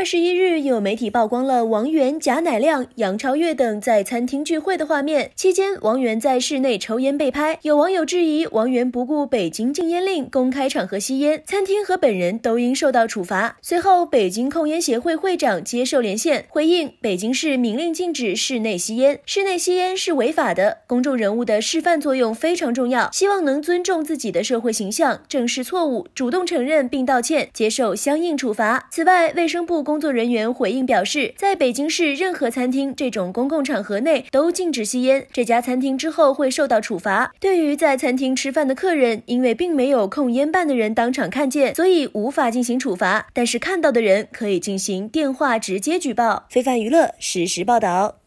二十一日，有媒体曝光了王源、贾乃亮、杨超越等在餐厅聚会的画面。期间，王源在室内抽烟被拍，有网友质疑王源不顾北京禁烟令，公开场合吸烟，餐厅和本人都应受到处罚。随后，北京控烟协会会长接受连线回应：北京市明令禁止室内吸烟，室内吸烟是违法的。公众人物的示范作用非常重要，希望能尊重自己的社会形象，正视错误，主动承认并道歉，接受相应处罚。此外，卫生部。工作人员回应表示，在北京市任何餐厅这种公共场合内都禁止吸烟。这家餐厅之后会受到处罚。对于在餐厅吃饭的客人，因为并没有控烟办的人当场看见，所以无法进行处罚。但是看到的人可以进行电话直接举报。非凡娱乐实时报道。